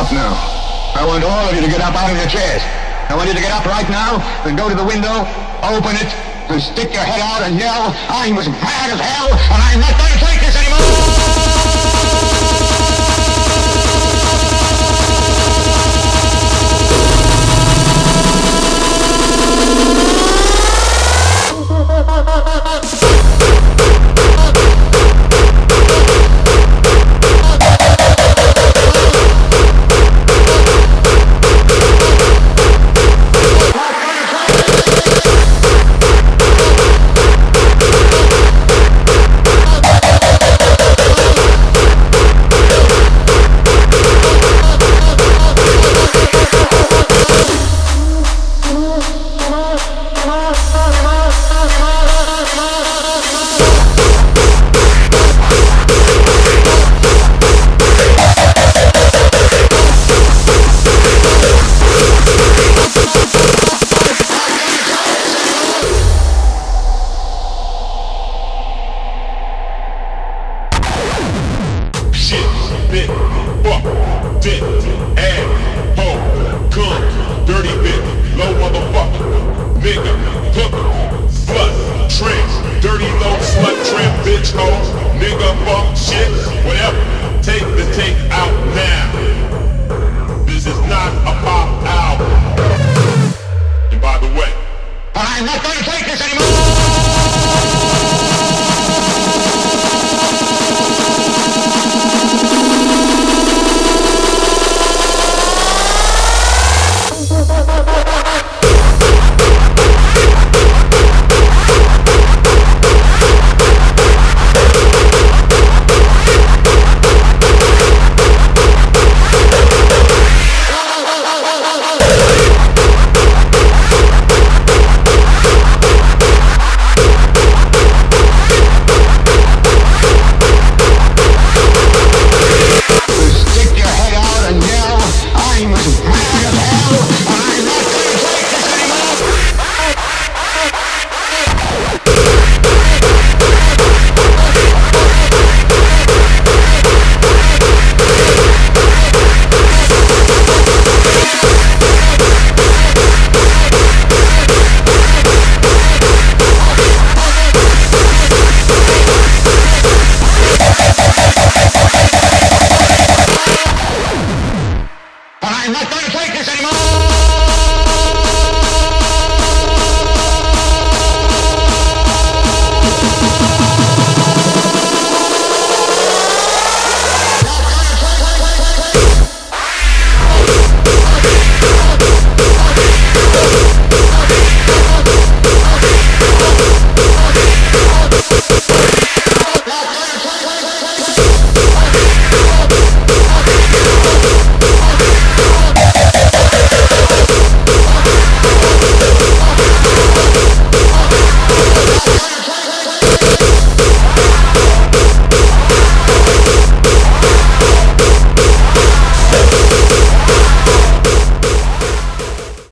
up now. I want all of you to get up out of your chairs. I want you to get up right now and go to the window, open it, and stick your head out and yell, I'm as mad as hell, and I'm not going to take this anymore! bit, fuck, dent, ass, hoe, cum, dirty bit, low motherfucker, nigga, hooker, slut, tramp, dirty low slut, tramp, bitch, hoe, nigga, fuck, shit, whatever. Take the take out now. This is not a pop. Bye.